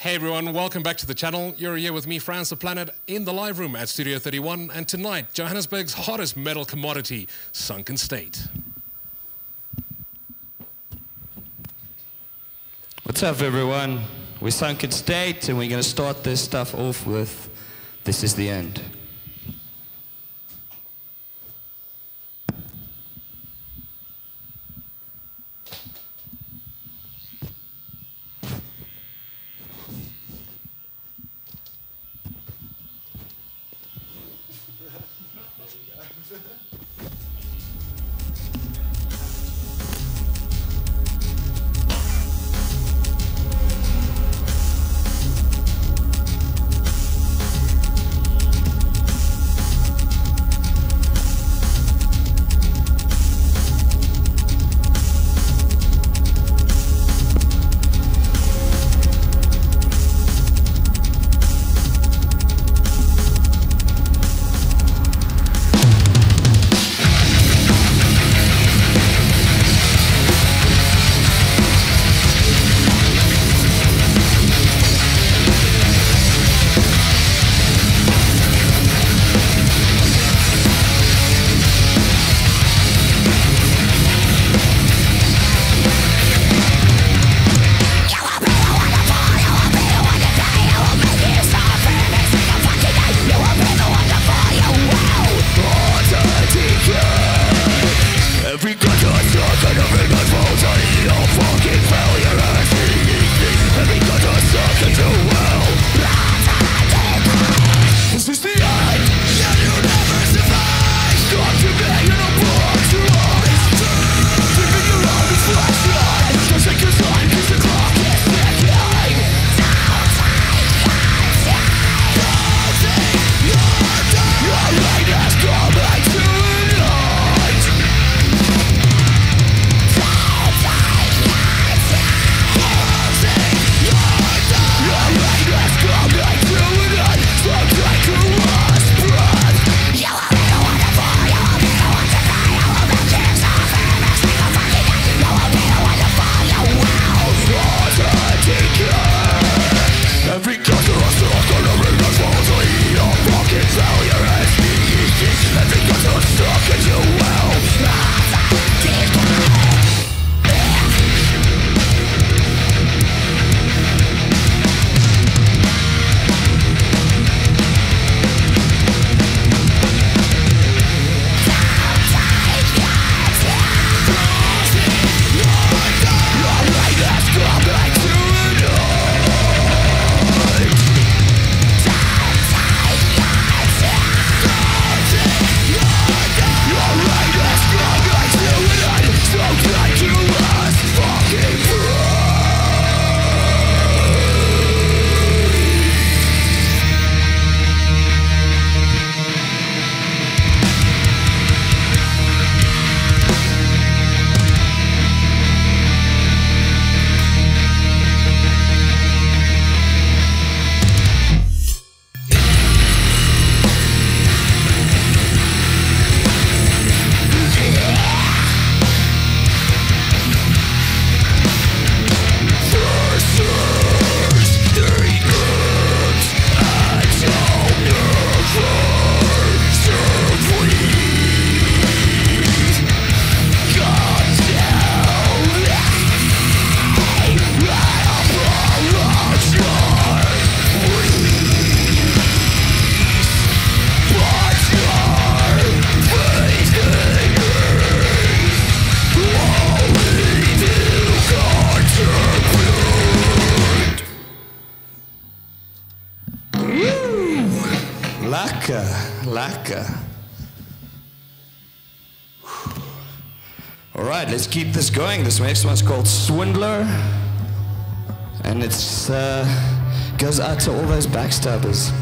Hey everyone, welcome back to the channel. You're here with me, France the Planet, in the live room at Studio 31, and tonight, Johannesburg's hottest metal commodity, Sunken State. What's up, everyone? We're Sunken State, and we're going to start this stuff off with This is the End. Next one's called Swindler, and it's uh, goes out to all those backstabbers.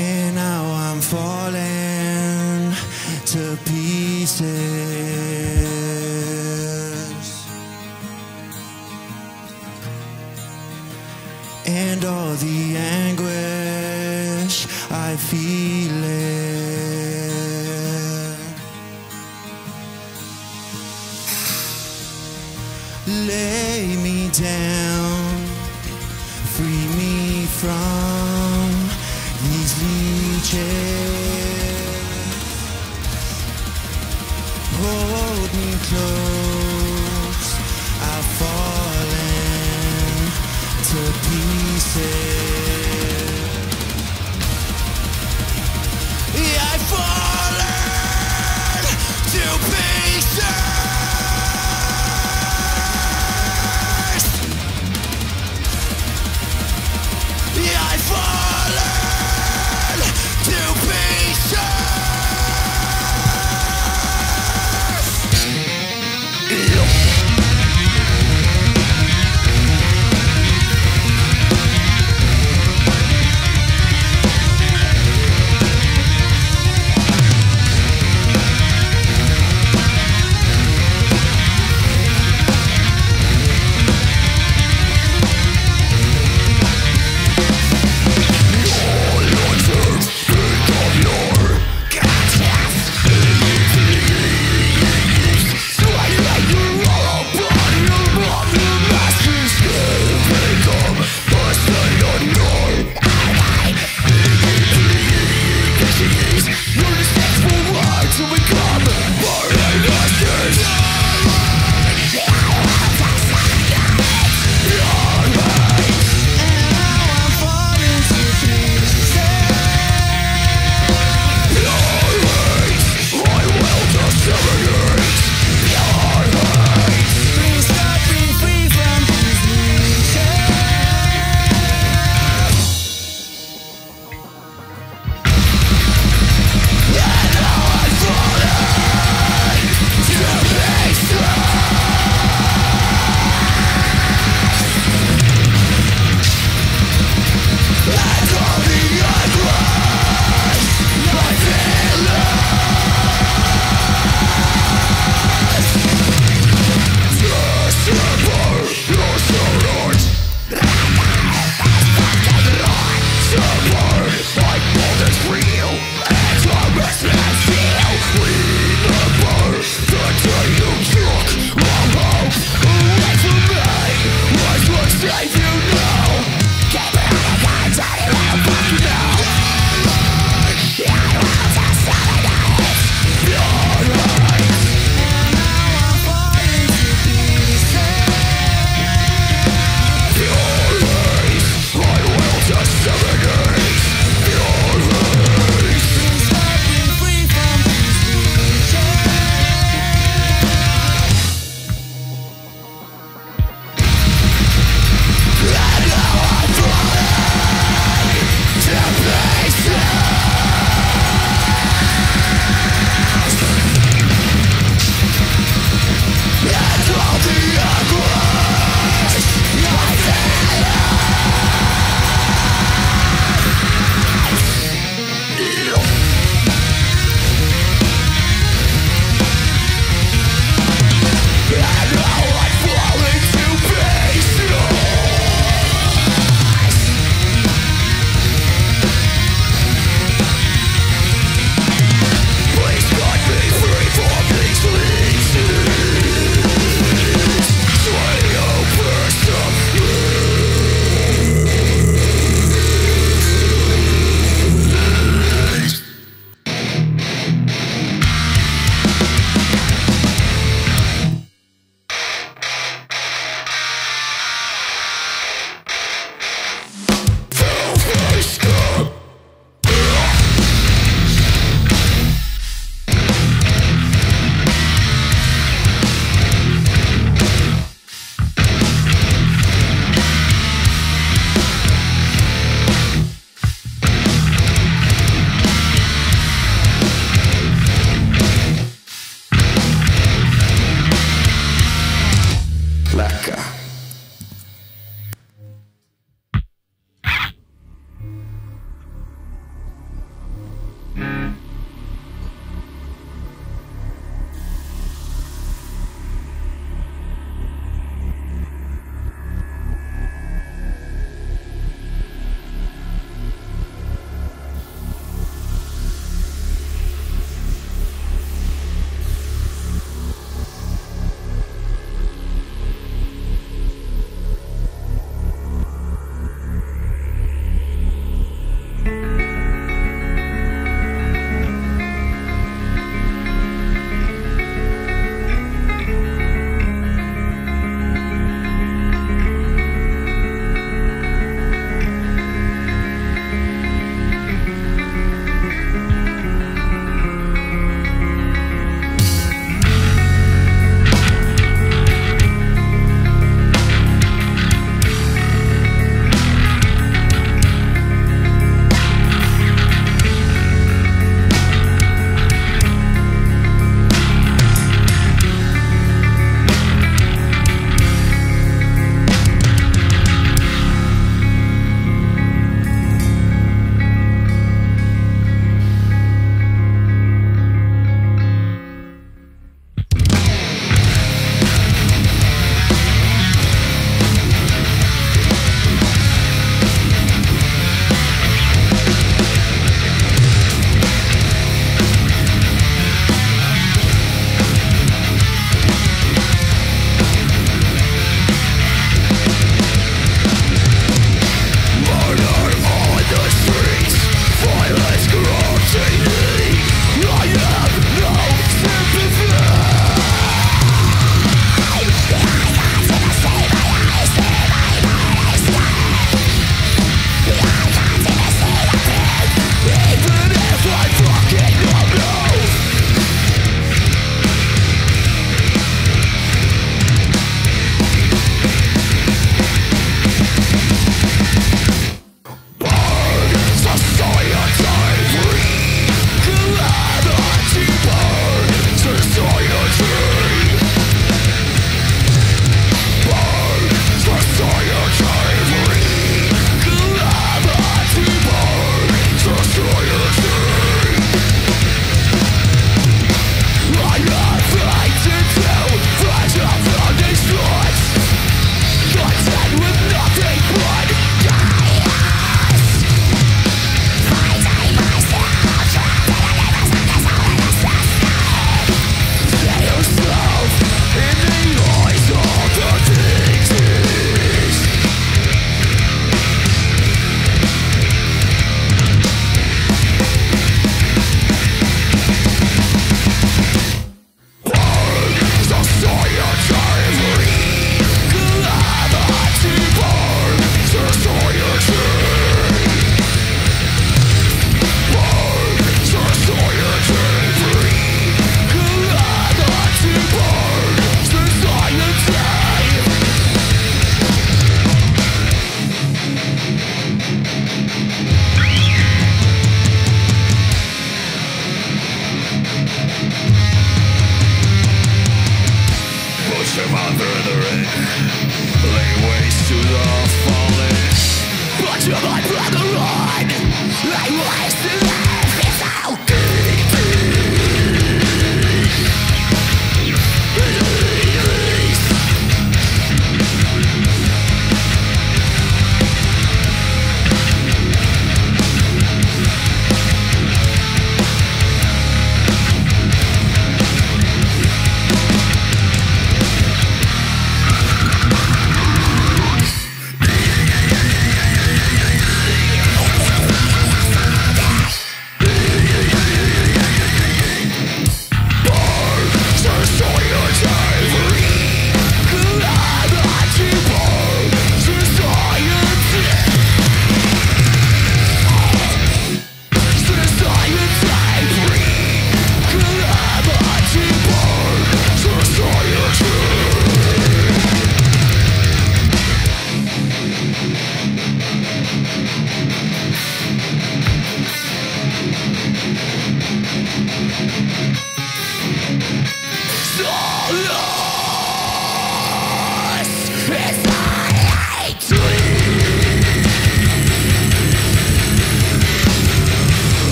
And now I'm falling to pieces. And all the anguish I feel it. Lay me down,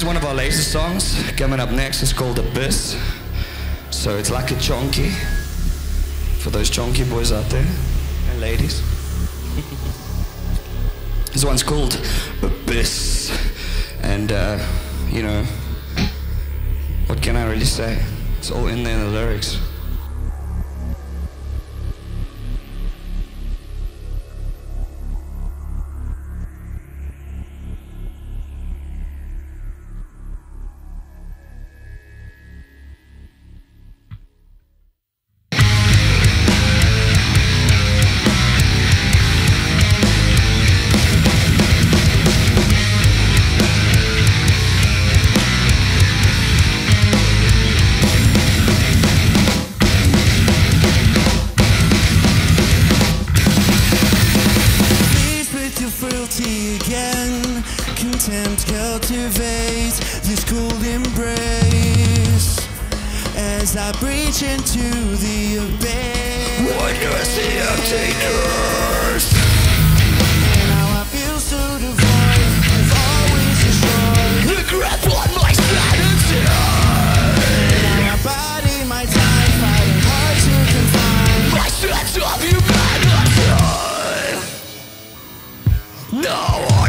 is one of our latest songs. Coming up next is called Abyss. So it's like a chonky for those chonky boys out there and ladies. this one's called Abyss, and uh, you know, what can I really say? It's all in there in the lyrics. Now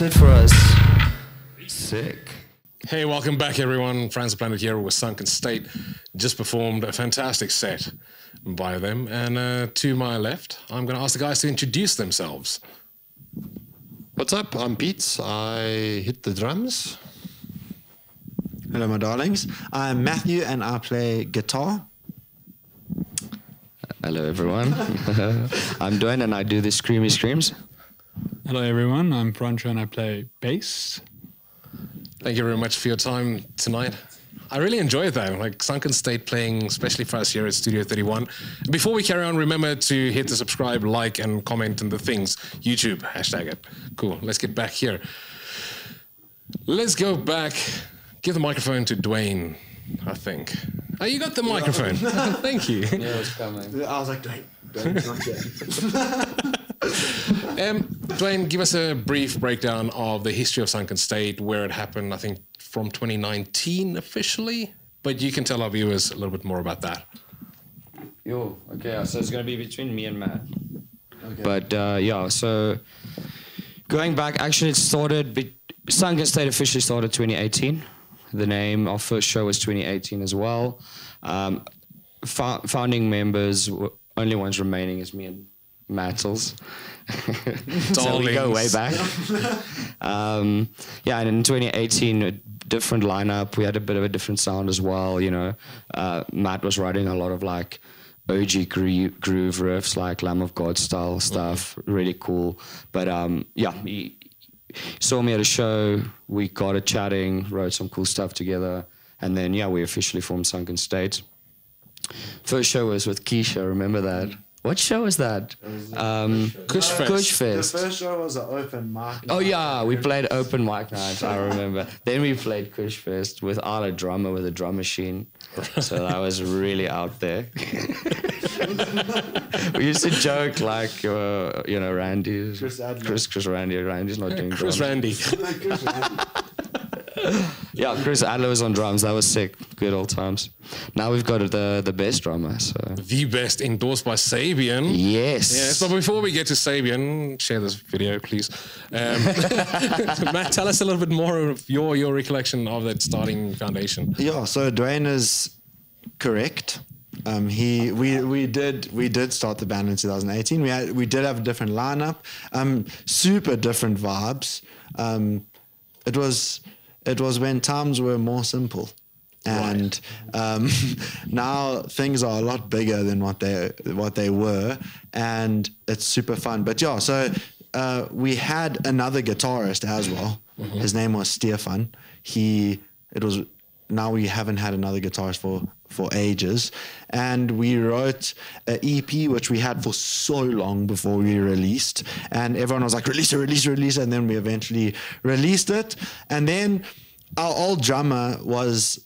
that's it for us. Sick. Hey, welcome back, everyone. France the Planet here with Sunken State. Just performed a fantastic set by them. And uh, to my left, I'm going to ask the guys to introduce themselves. What's up? I'm Pete. I hit the drums. Hello, my darlings. I'm Matthew and I play guitar. Hello, everyone. I'm Dwayne and I do the Screamy Screams. Hello, everyone. I'm Francho and I play bass. Thank you very much for your time tonight. I really enjoyed that, like Sunken State playing, especially for us here at Studio 31. Before we carry on, remember to hit the subscribe, like, and comment and the things. YouTube, hashtag it. Cool. Let's get back here. Let's go back give the microphone to Dwayne. I think. Oh, you got the microphone. Thank you. Yeah, it's coming. I was like, don't, don't, not yet. Um, Dwayne, give us a brief breakdown of the history of Sunken State, where it happened. I think from 2019 officially, but you can tell our viewers a little bit more about that. Yo, okay, so it's gonna be between me and Matt. Okay. But uh, yeah, so going back, actually, it started. Be- Sunken State officially started 2018. The name our first show was 2018 as well. Um, fo- founding members, were, only ones remaining is me and Mattels. so we go way back. um, yeah, and in 2018, a different lineup. We had a bit of a different sound as well. You know, uh, Matt was writing a lot of like OG gro- groove riffs, like Lamb of God style stuff. Really cool. But um, yeah, he saw me at a show. We got it chatting, wrote some cool stuff together, and then yeah, we officially formed Sunken State. First show was with Keisha. Remember that? What show was that? Um, Kush Fest. Kush The first show was an open mic. Oh yeah, we played open mic night. I remember. then we played Kush Fest without a drummer with a drum machine. So that was really out there. we used to joke like, uh, you know, Randy, Chris Adler. Chris, Chris Randy, Randy's not doing Chris drums. Randy. Yeah, Chris Adler was on drums. That was sick. Good old times. Now we've got the the best drummer. So the best endorsed by Sabian. yes. Yes, but before we get to Sabian, share this video, please. Um, Matt, tell us a little bit more of your your recollection of that starting foundation. Yeah, so Dwayne is correct. Um, he we we did we did start the band in 2018. We had we did have a different lineup, um, super different vibes. Um, it was it was when times were more simple, and um, now things are a lot bigger than what they what they were, and it's super fun. But yeah, so uh, we had another guitarist as well. His name was Stefan. He it was now we haven't had another guitarist for for ages. And we wrote an ep which we had for so long before we released. And everyone was like release it release it release it. And then we eventually released it. And then our old drummer was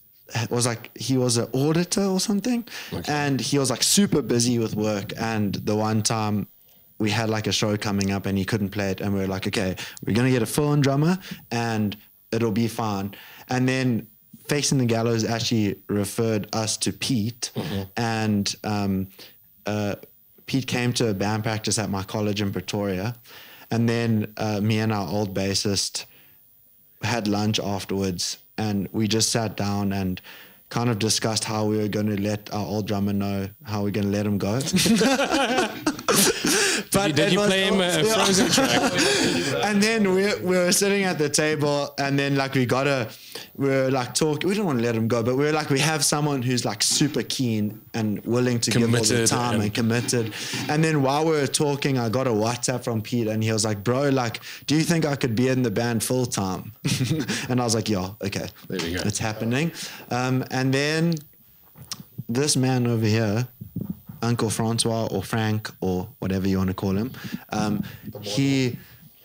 was like he was an auditor or something. And he was like super busy with work. And the one time we had like a show coming up and he couldn't play it and we were like okay we're gonna get a full-on drummer and it'll be fine. And then facing the gallows actually referred us to pete. And um, uh, pete came to a band practice at my college in pretoria. And then uh, me and our old bassist had lunch afterwards and we just sat down and kind of discussed how we were going to let our old drummer know how we're going to let him go. but Did you was- play him a yeah. Frozen track? and then we, we were sitting at the table and then like we got a we were like talking we don't want to let him go but we were like we have someone who's like super keen and willing to give all the time and, and- committed and then while we were talking i got a whatsapp from pete and he was like bro like do you think i could be in the band full time and i was like yeah okay There we go. it's happening um, and then this man over here, Uncle Francois or Frank or whatever you want to call him, um, he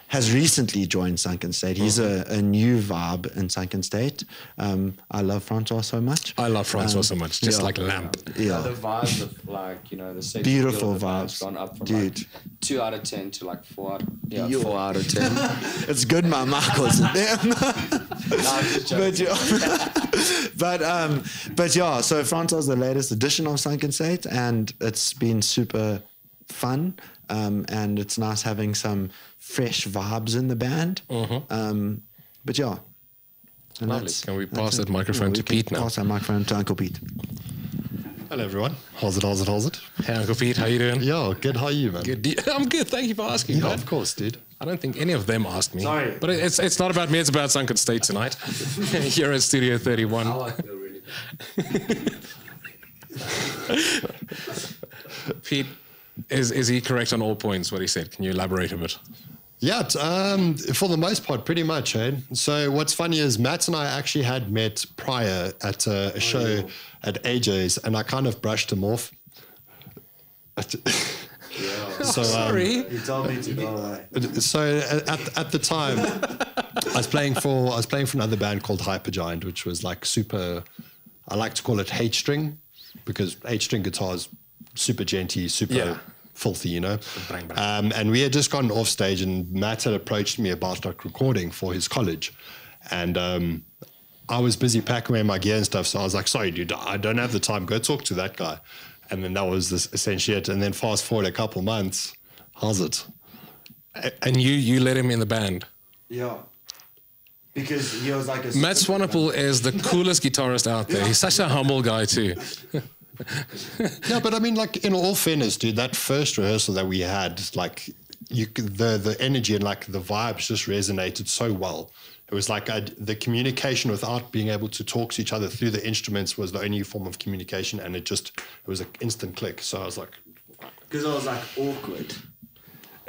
has recently joined Sunken State. He's a, a new vibe in Sunken State. Um, I love Francois so much. I love Francois Um, so much, just yeah. like Lamp. Yeah. Yeah. The vibes of like, you know, the sex Beautiful appeal vibes. gone up from Dude. like two out of ten to like four out yeah, Yo. four out of ten. It's good my mic wasn't there. Nah, I'm just joking. but yeah, but um, but yeah. So Francois is the latest edition of Sunken State, and it's been super fun. Um, and it's nice having some fresh vibes in the band. Um, but yeah. And Lovely. that's- Can we pass that microphone we to can Pete now? Pass that microphone to Uncle Pete. Hello, everyone. How's it? How's it? How's it? Hey, Uncle Pete, how are you doing? Yeah, good. How are you, man? Good. I'm good. Thank you for asking. Yeah, man. of course, dude. I don't think any of them asked me. Sorry. But it's it's not about me, it's about Sunken State tonight. Here at Studio 31. Pete, is, is he correct on all points, what he said? Can you elaborate a bit? Yeah, um, for the most part, pretty much. Eh? So what's funny is Matt and I actually had met prior at a, a show at AJ's, and I kind of brushed him off. so, um, Sorry. You told me to go away. so at, at the time, I was playing for I was playing for another band called Hypergiant, which was like super. I like to call it H string because H string guitar is super genty, super Yeah. filthy, you know. Bang, bang. Um, and we had just gone off stage, and Matt had approached me about like recording for his college, and um, I was busy packing away my gear and stuff. So I was like, "Sorry, dude, I don't have the time. Go talk to that guy." And then that was this, essentially it. And then fast forward a couple months, how's it? And you you let him in the band. Yeah. Because he was like a. Matt Swanepoel is the coolest guitarist out there. He's such a humble guy too. Yeah, but I mean, like in all fairness, dude, that first rehearsal that we had, like you, the the energy and like the vibes just resonated so well. It was like I'd, the communication without being able to talk to each other through the instruments was the only form of communication, and it just it was an instant click. So I was like, Because I was like awkward.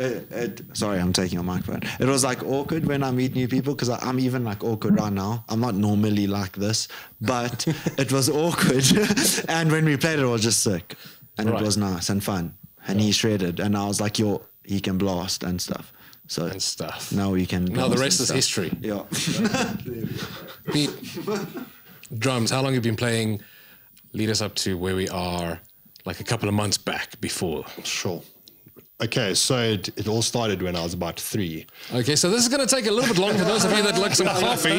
It, it, sorry, I'm taking your microphone. It was like awkward when I meet new people because I'm even like awkward right now. I'm not normally like this, but it was awkward. and when we played it, it was just sick. And Right. it was nice and fun. And he shredded. And I was like, yo, he can blast and stuff. So And stuff. now we can. Now the rest is stuff. history. Yeah. Pete, drums. How long have you been playing? Lead us up to where we are, like a couple of months back before. sure. Okay, so it, it all started when I was about three. Okay, so this is going to take a little bit long for those of you that like some coffee.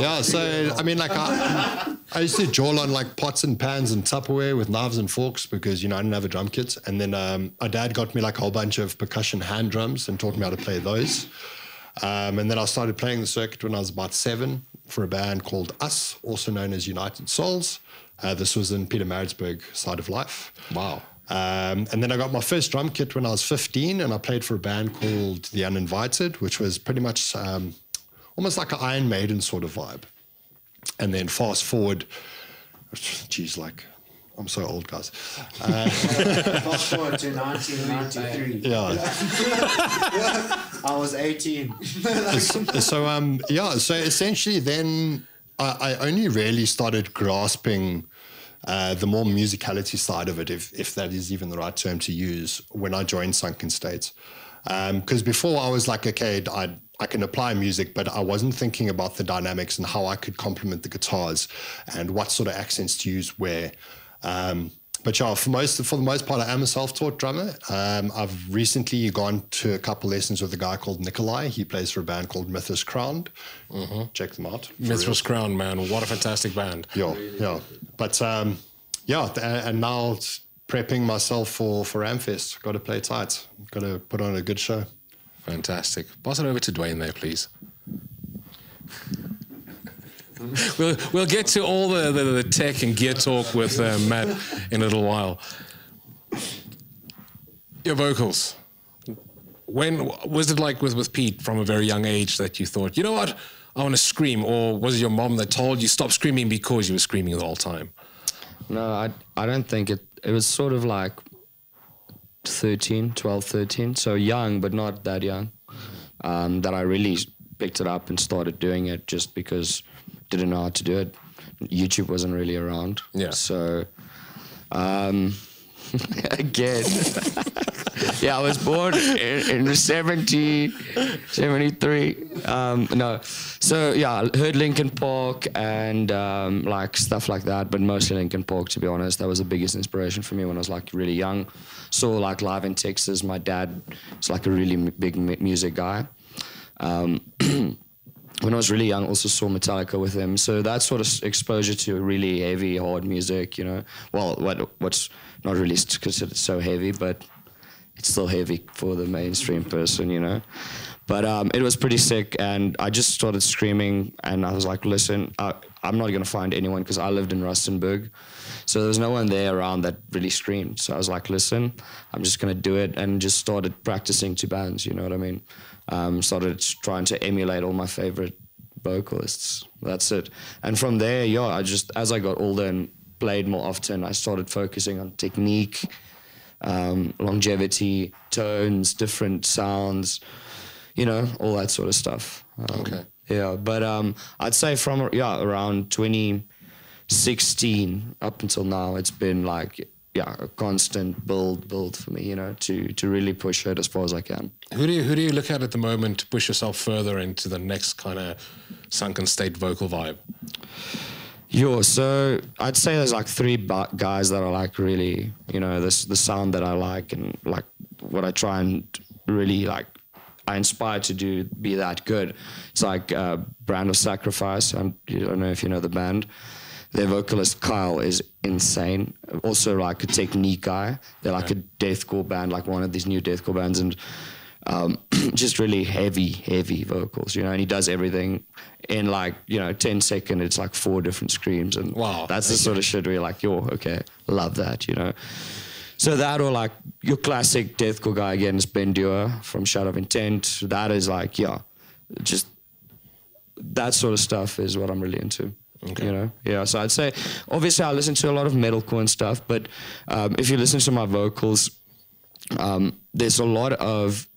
Yeah, so I mean, like I, I used to jaw on like pots and pans and Tupperware with knives and forks because you know I didn't have a drum kit. And then um, my dad got me like a whole bunch of percussion hand drums and taught me how to play those. Um, and then I started playing the circuit when I was about seven for a band called Us, also known as United Souls. Uh, this was in Pietermaritzburg side of life. Wow. Um, and then I got my first drum kit when I was 15, and I played for a band called The Uninvited, which was pretty much um, almost like an Iron Maiden sort of vibe. And then fast forward, geez, like I'm so old, guys. Fast forward to 1993. Yeah. I was 18. so um yeah so essentially then I, I only really started grasping uh, the more musicality side of it if if that is even the right term to use when I joined Sunken States. Because before I was like okay I I can apply music but I wasn't thinking about the dynamics and how I could complement the guitars and what sort of accents to use where um, but yeah, for most for the most part, I am a self-taught drummer. Um, I've recently gone to a couple lessons with a guy called Nikolai. He plays for a band called Mythos Crowned. Check them out. Mythos Crown, man. What a fantastic band. Yeah, yeah. But um, yeah, and now prepping myself for for Ramfest. Got to play tight. Got to put on a good show. Fantastic. Pass it over to Dwayne there, please. We'll, we'll get to all the, the, the tech and gear talk with uh, Matt in a little while. Your vocals. When was it like with, with Pete from a very young age that you thought, you know what, I want to scream? Or was it your mom that told you stop screaming because you were screaming the whole time? No, I, I don't think it. It was sort of like 13, 12, 13. So young, but not that young. Um, that I really picked it up and started doing it just because didn't know how to do it. YouTube wasn't really around. Yeah. So, um, again, yeah, I was born in, in 70, 73. Um, no. So, yeah, I heard Linkin Park and um, like stuff like that, but mostly Linkin Park, to be honest. That was the biggest inspiration for me when I was like really young. Saw like live in Texas. My dad is like a really m- big mu- music guy. Um, when I was really young, also saw Metallica with him. So that sort of exposure to really heavy, hard music, you know. Well, what what's not really considered so heavy, but it's still heavy for the mainstream person, you know. But um, it was pretty sick, and I just started screaming, and I was like, "Listen, I, I'm not gonna find anyone because I lived in Rustenburg, so there was no one there around that really screamed. So I was like, "Listen, I'm just gonna do it," and just started practicing to bands. You know what I mean? Um, started trying to emulate all my favorite vocalists. That's it. And from there, yeah, I just as I got older and played more often, I started focusing on technique, um, longevity, tones, different sounds, you know, all that sort of stuff. Um, Okay. Yeah, but um, I'd say from yeah around 2016 up until now, it's been like yeah, a constant build, build for me, you know, to to really push it as far as I can. Who do you who do you look at at the moment to push yourself further into the next kind of sunken state vocal vibe? Yeah, so I'd say there's like three guys that are like really, you know, this the sound that I like and like what I try and really like. I inspire to do be that good. It's like uh, Brand of Sacrifice. I'm, I don't know if you know the band. Their vocalist Kyle is insane. Also like a technique guy. They're like a deathcore band, like one of these new deathcore bands, and um, just really heavy, heavy vocals, you know, and he does everything in like, you know, 10 second, it's like four different screams. And Wow, that's the sort of shit where you're like, yo, okay, love that, you know. So that or like your classic deathcore guy again is Ben Duerr from Shadow of Intent. That is like, yeah, just that sort of stuff is what I'm really into. You know, yeah. So I'd say, obviously, I listen to a lot of metalcore and stuff, but um, if you listen to my vocals, um, there's a lot of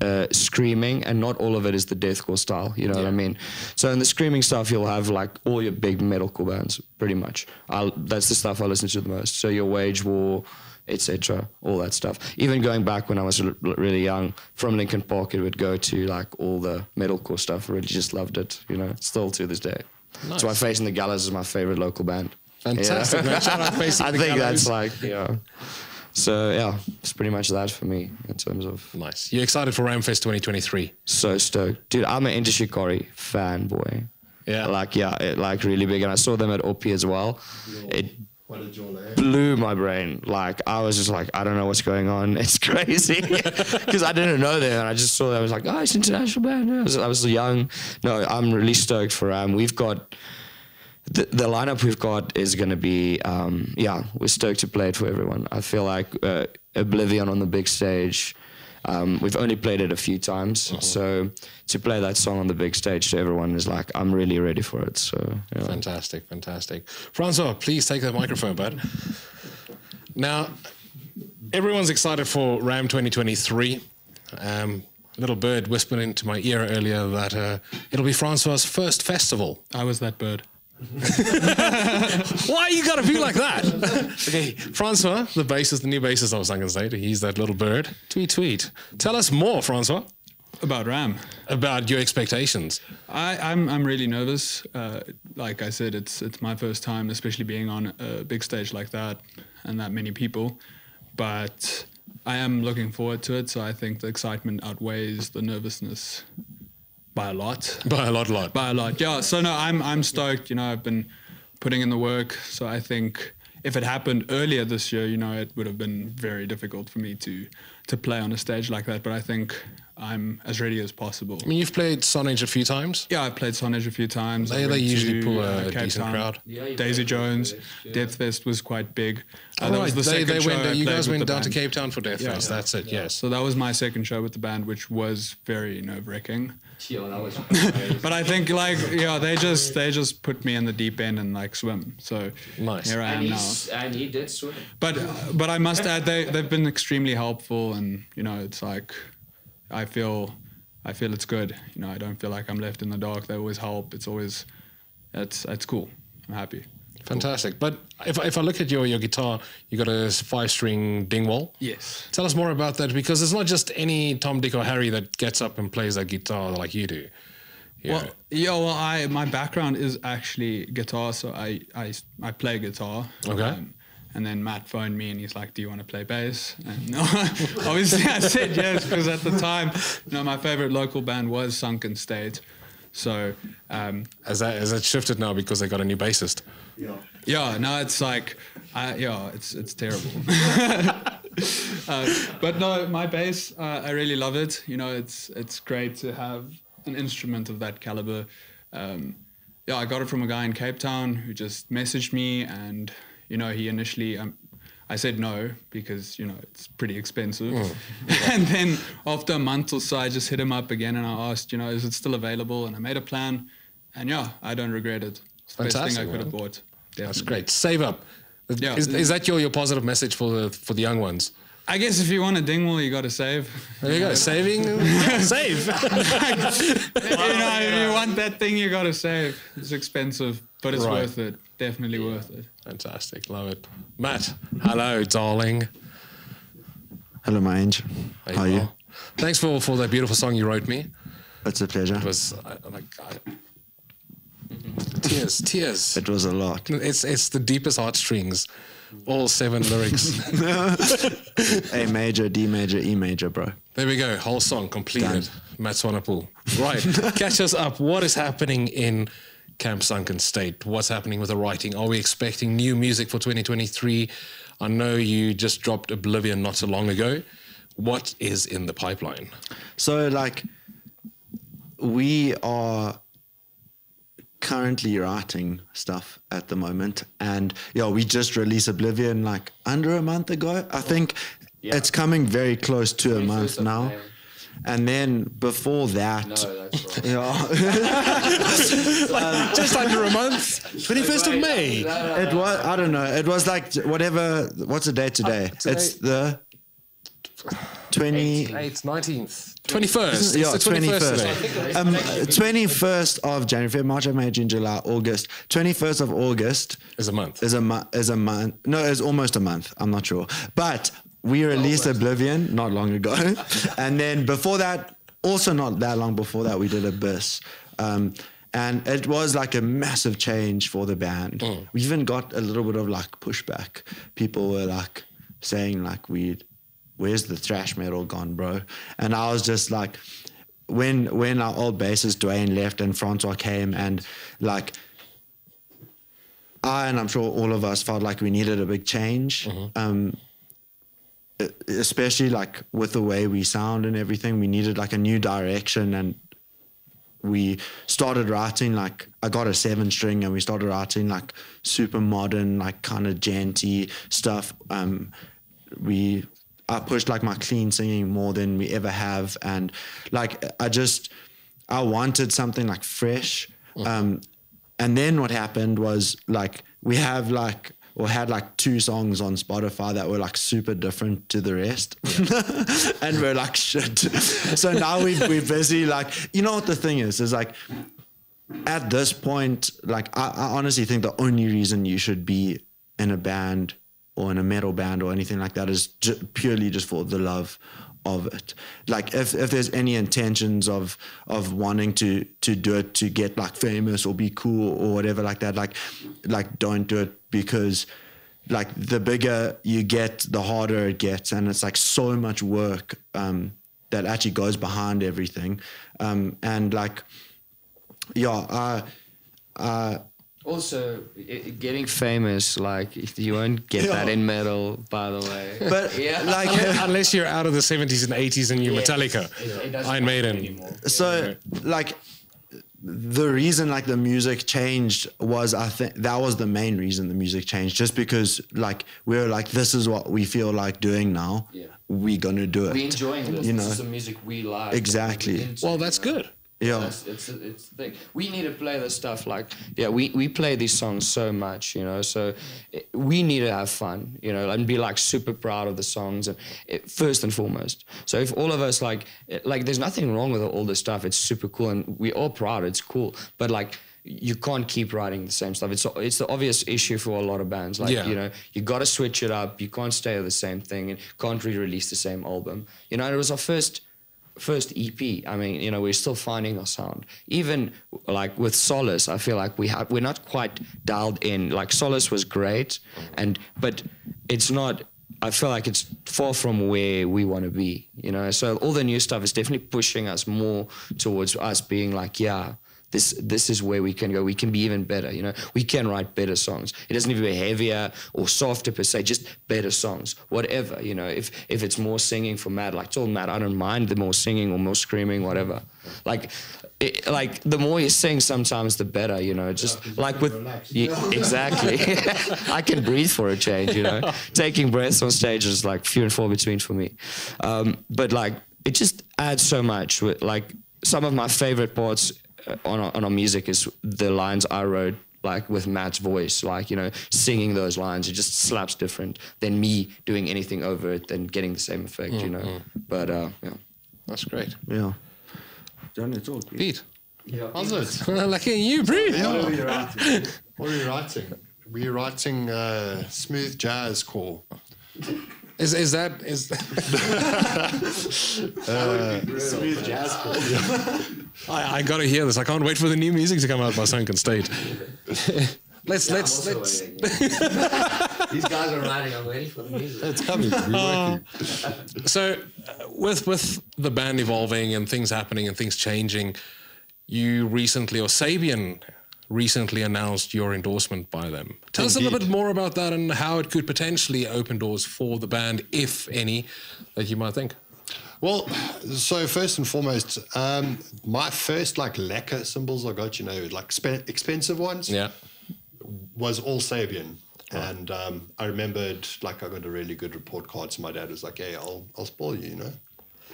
uh, screaming, and not all of it is the deathcore style. You know what I mean? So in the screaming stuff, you'll have like all your big metalcore bands, pretty much. I'll, that's the stuff I listen to the most. So your Wage War, etc., all that stuff. Even going back when I was really young, from Linkin Park, it would go to like all the metalcore stuff. I really just loved it. You know, still to this day. That's why Facing the Gallows is my favorite local band. Fantastic, man. Shout out I think Gallows. that's like yeah. So yeah, it's pretty much that for me in terms of Nice. You excited for Ramfest 2023? so stoked, dude. I'm an Enter Shikari fanboy. Yeah. like yeah, it, like really big, and I saw them at OP as well. It What did you learn? blew my brain. Like I was just like, I don't know what's going on. It's crazy because I didn't know them, and I just saw them. I was like, oh, it's international band. I was, I was young. No, I'm really stoked for um. We've got the, the lineup we've got is going to be um, yeah we're stoked to play it for everyone i feel like uh, oblivion on the big stage um, we've only played it a few times so to play that song on the big stage to everyone is like i'm really ready for it so yeah. Fantastic, fantastic. Francois, please take the microphone, bud. Now, everyone's excited for Ram 2023. Um, little bird whispered into my ear earlier that uh, it'll be Francois's first festival. I was that bird. Why you gotta be like that? okay, Francois, the bassist, the new bassist of Sunken State, he's that little bird. Tweet, tweet. Tell us more, Francois, About Ram. about your expectations. I, I'm I'm really nervous. Uh, like I said, it's it's my first time, especially being on a big stage like that and that many people. But I am looking forward to it. So I think the excitement outweighs the nervousness by a lot. By a lot, lot. By a lot, yeah. So no, I'm I'm stoked. You know, I've been putting in the work. So I think if it happened earlier this year, you know, it would have been very difficult for me to to play on a stage like that. But I think I'm as ready as possible. I mean, you've played Sonage a few times. Yeah, I've played Sonage a few times. They- they usually to, pull a uh, Cape decent Town. crowd. Daisy Jones, Death Fest was quite big. Uh, Oh, that right. was the they, second they show went, you guys went the down to. Cape Town for Death Yeah. Fest. That's it, yes. So that was my second show with the band, which was very nerve wracking. But I think like yeah, they just they just put me in the deep end and like swim. So Nice. here I am now. and he did swim. But but I must add they they've been extremely helpful and you know it's like I feel I feel it's good. You know I don't feel like I'm left in the dark. They always help. It's always it's it's cool. I'm happy. Fantastic. But if, if I look at your, your guitar, you got a five string Dingwall. Yes. Tell us more about that because it's not just any Tom, Dick, or Harry that gets up and plays that guitar like you do. Yeah. Well, yeah. Well, I my background is actually guitar, so I I, I play guitar. Um, Okay. and then Matt phoned me and he's like, "Do you want to play bass?" And no, obviously I said yes because at the time, you know, my favorite local band was Sunken State. So um, has, that, has that shifted now because they got a new bassist? yeah, no, it's like, I, yeah, it's it's terrible. uh, but no, my bass, uh, I really love it. You know, it's it's great to have an instrument of that caliber. Um, yeah, I got it from a guy in Cape Town who just messaged me, and you know, he initially. Um, I said no because you know it's pretty expensive, mm. and then after a month or so, I just hit him up again and I asked, you know, is it still available? And I made a plan, and yeah, I don't regret it. It's the best thing I could have man. bought. That's Definitely. great. Save up. Yeah. Is, is that your, your positive message for the for the young ones? I guess if you want a dingwall, you got to save. There you go. Saving, save. you know, if you want that thing, you got to save. It's expensive, but it's Right. worth it. Definitely worth it. Fantastic. Love it. Matt, hello, darling. Hello, my angel. How How are you? are? Thanks for, for that beautiful song you wrote me. It's a pleasure. It was uh, like I, tears, tears. It was a lot. It's it's the deepest heartstrings. All seven lyrics. A major, D major, E major, bro. There we go. Whole song completed. Matt Swanepoel. Right. Catch us up. What is happening in Camp Sunken State? What's happening with the writing? Are we expecting new music for 2023? I know you just dropped Oblivion not so long ago. What is in the pipeline? So, like, we are currently writing stuff at the moment, and yeah, we just released Oblivion like under a month ago. I think it's coming very close to a month now. And then before that, yeah, Just under a month. 21st of May. it was I don't know. It was like whatever. What's the date today? today- It's the twenty. 8th, 19th. 21st. Yeah, 21st 21st. Um, 21st of January, February, March, April, May, June, July, August. 21st of August Is a month. is a month. Is a month. No, it's almost a month. I'm not sure, but we released Oblivion not long ago, and then before that, also not that long before that, we did Abyss. Um, and it was like a massive change for the band. We even got a little bit of like pushback. People were like saying like we where's the thrash metal gone, bro? And I was just like, when when our old bassist Dwayne left and Francois came, and like, I and I'm sure all of us felt like we needed a big change. Um, e- especially like with the way we sound and everything, we needed like a new direction and we started writing like I got a seven string and we started writing like super modern, like kind of janty stuff. Um, we I pushed like my clean singing more than we ever have, and like I just I wanted something like fresh. Um, and then what happened was like we have like or had like two songs on Spotify that were like super different to the rest. and we're like shit. so now we we're busy like you know what the thing is is like at this point, like I, I honestly think the only reason you should be in a band or in a metal band or anything like that is ju- purely just for the love of it. Like if, if there's any intentions of of wanting to to do it to get like famous or be cool or whatever like that, like like don't do it because like the bigger you get, the harder it gets, and it's like so much work um, that actually goes behind everything, um, and like yeah, uh, Also, i- getting famous, like you won't get that in metal, by the way. but yeah like Unless you're out of the 70s and 80s and you're Yes. Metallica, It- it Iron Maiden. anymore. so like the reason like the music changed was I think that was the main reason the music changed just because like we were like this is what we feel like doing now Yeah. we're gonna do it We're enjoying this. you know? this know is the music we like. Exactly. We're Well, that's you know? good. Yeah. It's, it's, it's the thing. We need to play this stuff like, yeah, we, we play these songs so much, you know, so it, we need to have fun, you know, and be like super proud of the songs and it, first and foremost. So if all of us like, it- like there's nothing wrong with all this stuff. It's super cool and we're all proud. It's cool. But like, you can't keep writing the same stuff. It's it's the obvious issue for a lot of bands. Like Yeah. you know, you got to switch it up. You can't stay the same thing and can't re-release the same album. You know, it was our first first EP. I mean, you know, we're still finding our sound. Even like with Solace, I feel like we have we're not quite dialed in. Like Solace was great, and but it's not. I feel like it's far from where we want to be. You know, so all the new stuff is definitely pushing us more towards us being like, yeah. This, this is where we can go. We can be even better. You know, we can write better songs. It doesn't even be heavier or softer per se. Just better songs, whatever. You know, if if it's more singing for Matt, like told Matt, I don't mind the more singing or more screaming, whatever. Like, it, like the more you sing, sometimes the better. You know, just like with Yeah, exactly. I can breathe for a change. You know, taking breaths on stage is like few and far between for me. Um, but like, it just adds so much. With like some of my favorite parts on our, on our music is the lines I wrote like with Matt's voice, like you know, singing those lines, it just slaps different than me doing anything over it and getting the same effect, you know. But uh, yeah. That's great. yeah Johnny talk Pete, How's it? lucky you, bro. What are we writing? we're writing uh, smooth jazz core. Is is that is Smooth jazz. I, I gotta hear this. I can't wait for the new music to come out by Sunken State. let's Yeah, let's let's waiting. These guys are writing. I'm waiting for the music. It's coming. We're working. So, uh, with with the band evolving and things happening and things changing, you recently or Sabian recently announced your endorsement by them. Tell us a little bit more about that and how it could potentially open doors for the band, if any, that you might think. Well, so first and foremost, um, my first like lacquer cymbals I got, you know, like spe- expensive ones, Yeah. was all Sabian. And um, I remembered, like, I got a really good report card. So my dad was like, "Hey, I'll, I'll spoil you," you know.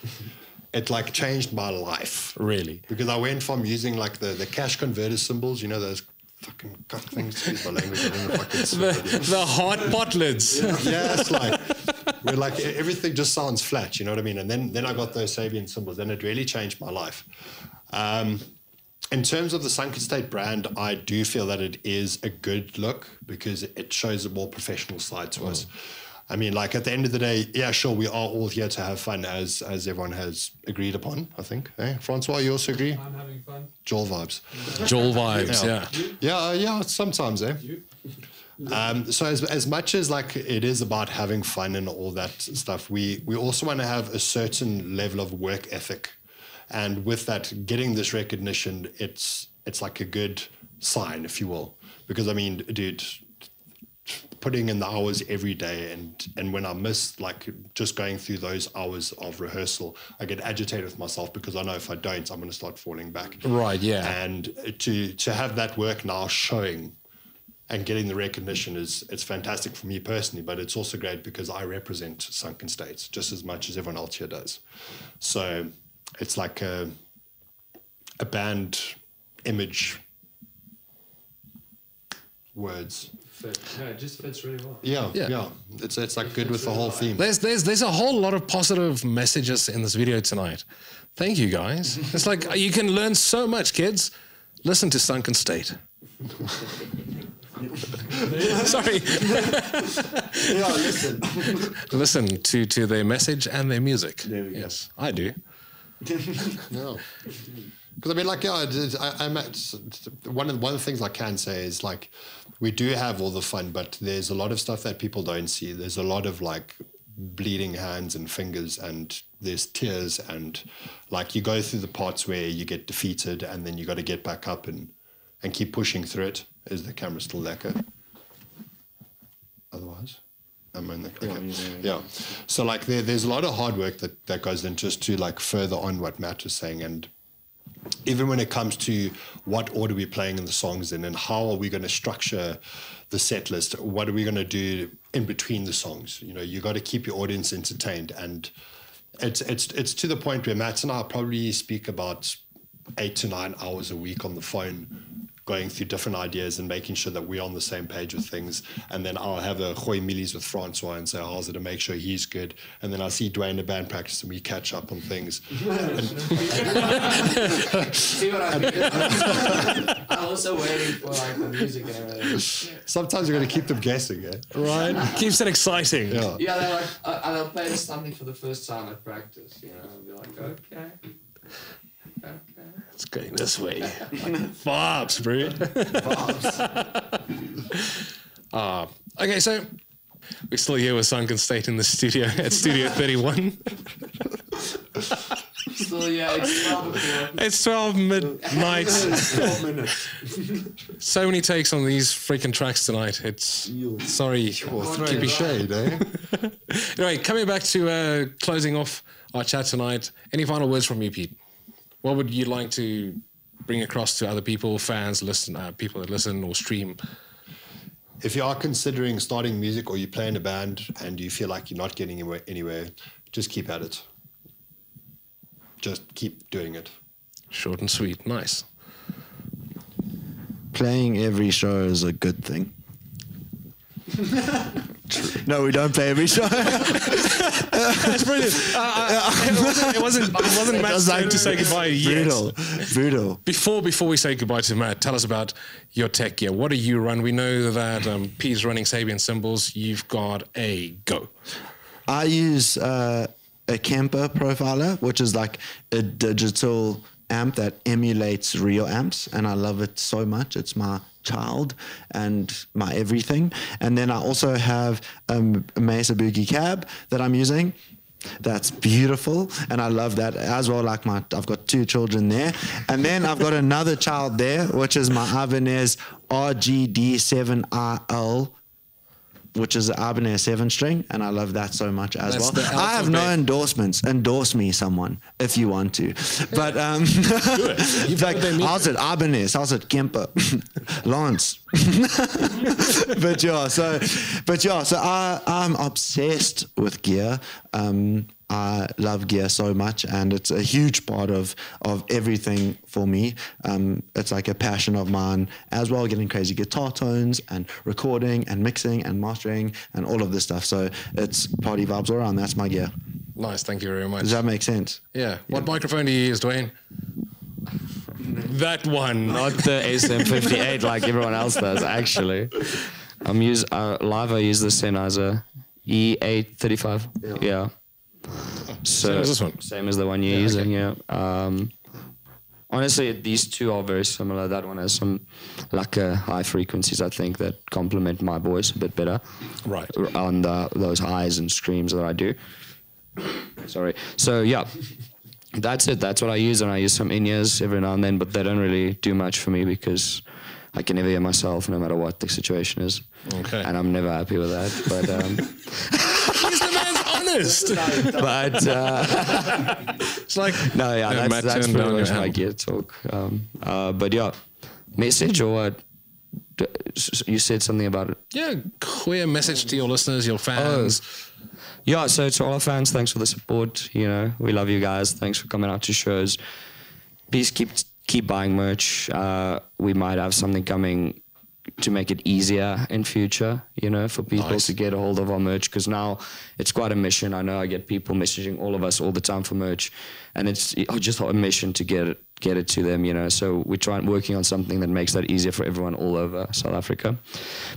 it like changed my life Really? because I went from using like the, the cash converter cymbals, you know, those fucking cuck things. Excuse my language. I don't know if I can. The, the hot pot lids. yeah, it's like we're like everything just sounds flat, you know what I mean? And then then I got those Sabian cymbals, and it really changed my life. Um, in terms of the Sunken State brand, I do feel that it is a good look because it shows a more professional side to us. I mean, like at the end of the day, yeah, sure, we are all here to have fun, as as everyone has agreed upon. I think, eh? Francois, you also agree? I'm having fun. Joel vibes. Joel vibes, yeah. Yeah, uh, yeah, sometimes, eh? Um, so as, as much as like it is about having fun and all that stuff, we we also want to have a certain level of work ethic, and with that, getting this recognition, it's it's like a good sign, if you will, because I mean, dude, putting in the hours every day and and when I miss like just going through those hours of rehearsal, I get agitated with myself because I know if I don't, I'm going to start falling back. Right, yeah. And to to have that work now showing and getting the recognition is it's fantastic for me personally, but it's also great because I represent Sunken States just as much as everyone else here does. So it's like a a band image words. Fit. No, it just fits really well. Yeah, Yeah. yeah. It's it's like good with the whole theme. There's there's there's a whole lot of positive messages in this video tonight. Thank you guys. It's like you can learn so much, kids. Listen to Sunken State. Sorry. Yeah, listen. Listen to to their message and their music. There we go. yes, I do. No. Because I mean, like, yeah, I, I'm at one of one of the things I can say is like, we do have all the fun, but there's a lot of stuff that people don't see. There's a lot of like bleeding hands and fingers, and there's tears, and like you go through the parts where you get defeated, and then you got to get back up and and keep pushing through it. Is the camera still there? Otherwise. I'm in the okay. yeah. So like there, there's a lot of hard work that, that goes in just to like further on what Matt was saying and even when it comes to what order we're playing in the songs in and how are we going to structure the set list, what are we going to do in between the songs? You know, you got to keep your audience entertained, and it's it's it's to the point where Matt and I probably speak about eight to nine hours a week on the phone. Going through different ideas and making sure that we're on the same page with things, and then I'll have a gooi millies with Francois and say how's it to make sure he's good, and then I see Dwayne in band practice and we catch up on things. See what I mean? I'm also waiting for like the music and everything. Sometimes you're going to keep them guessing, eh? Right? Keeps it exciting. Yeah. Yeah, they're like, uh, and I'll play something for the first time at practice, you know, and be like, okay. Okay. It's going this way. Bobs, bro. Ah, okay, so we're still here with Sunken State in the studio at Studio 31. Still, yeah, it's 12 o'clock. It's 12 midnight. 12 minutes. so many takes on these freaking tracks tonight. It's sorry. Keep your shade, eh? Anyway, coming back to uh, closing off our chat tonight, any final words from you, Pete? What would you like to bring across to other people, fans, listen, uh, people that listen or stream? if you are considering starting music or you play in a band and you feel like you're not getting anywhere, anywhere just keep at it. Just keep doing it. Short and sweet, nice. Playing every show is a good thing. No, we don't play every show. That's brilliant. Uh, uh, it wasn't. It wasn't, it wasn't Matt's turn to say goodbye yet. brutal, brutal. Before before we say goodbye to Matt, tell us about your tech gear. What do you run? We know that um, P's running Sabian cymbals. You've got a go. I use uh, a Kemper profiler, which is like a digital amp that emulates real amps, and I love it so much. It's my child and my everything. And then I also have um, a Mesa Boogie cab that I'm using. That's beautiful, and I love that as well. Like my, I've got two children there, and then I've got another child there, which is my Ibanez RGD7RL which is the Ibanez seven string, and I love that so much as That's well. I have no endorsements. Endorse me, someone, if you want to. But um, like, got them in how's it Ibanez? How's it Kemper? Lawrence. but yeah, so but yeah, so I I'm obsessed with gear. Um, I love gear so much, and it's a huge part of of everything for me. Um, it's like a passion of mine as well, getting crazy guitar tones and recording and mixing and mastering and all of this stuff. So it's party vibes all around. That's my gear. Nice. Thank you very much. Does that make sense? yeah. What microphone do you use, Dwayne? that one. Not the SM58 like everyone else does, actually. I'm use uh, live. I use the Sennheiser E835. Yeah. So Same as this one? Same as the one you're using. Yeah. Um, honestly, these two are very similar. That one has some like uh, high frequencies, I think, that complement my voice a bit better Right. on the, those highs and screams that I do. Sorry. So yeah, that's it. That's what I use, and I use some in-ears every now and then, but they don't really do much for me because I can never hear myself, no matter what the situation is. Okay. And I'm never happy with that. But um, He's the man's honest. but uh, It's like no, yeah, Yeah, that's, that's turned pretty much my amp. gear talk. Um, uh, but yeah, message or what? You said something about it. yeah, queer message to your listeners, your fans. Yeah, so to all our fans, thanks for the support. You know, we love you guys. Thanks for coming out to shows. Please keep keep buying merch. Uh, we might have something coming to make it easier in future. You know, for people Nice. to get a hold of our merch because now it's quite a mission. I know I get people messaging all of us all the time for merch, and it's just a mission to get it get it to them. You know, so we're trying working on something that makes that easier for everyone all over South Africa.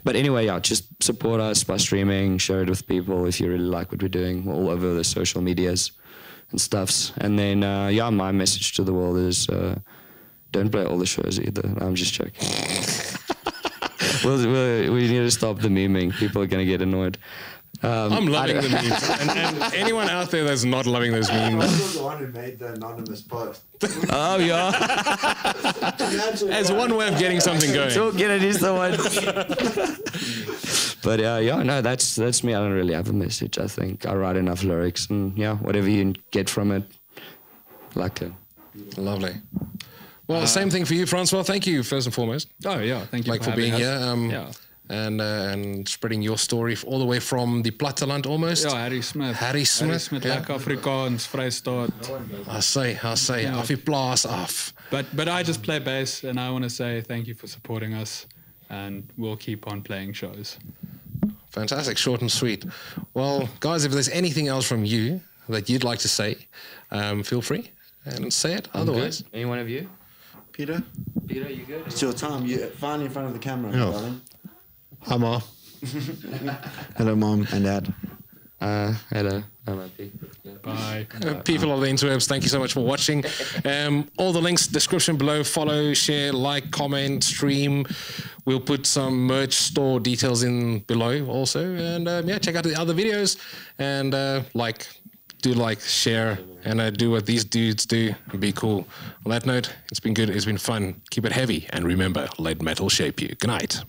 But anyway, yeah, just support us by streaming, share it with people if you really like what we're doing all over the social medias and stuffs. And then, uh, yeah, my message to the world is uh, don't play all the shows either. I'm just joking. We'll, we'll, we need to stop the memeing. People are going to get annoyed. Um, I'm loving the memes. And, and anyone out there that's not loving those memes, the one who made the anonymous post. Oh, yeah. As one way of getting something going. Don't get it, is the one. but uh, yeah, no, that's that's me. I don't really have a message. I think I write enough lyrics, and yeah, whatever you get from it, like it. Lovely. Well, same thing for you, Francois. Thank you first and foremost, Oh yeah, thank you like for, for being having here um, yeah. and uh, and spreading your story all the way from the Platteland almost. Ja, Harry Smith. Harry Smith, Harry Smith, ja. lekker Afrikaans, Vrystaat. I say, I say, Yeah. af je blaas af. But but I just play bass, and I want to say thank you for supporting us, and we'll keep on playing shows. Fantastic, short and sweet. Well, guys, if there's anything else from you that you'd like to say, um, feel free and say it. Otherwise, Any one of you? Peter, Peter, you good? it's your time. You finally in front of the camera, Yeah. darling. Hi, Ma. Hello, mom and dad. Uh, hello. I'm happy. Bye. Uh, people of the interwebs, thank you so much for watching. Um, all the links description below. Follow, share, like, comment, stream. We'll put some merch store details in below also, and um, yeah, check out the other videos and uh, like, do like, share, and uh, do what these dudes do. And be cool. On that note, it's been good. It's been fun. Keep it heavy, and remember, let metal shape you. Good night.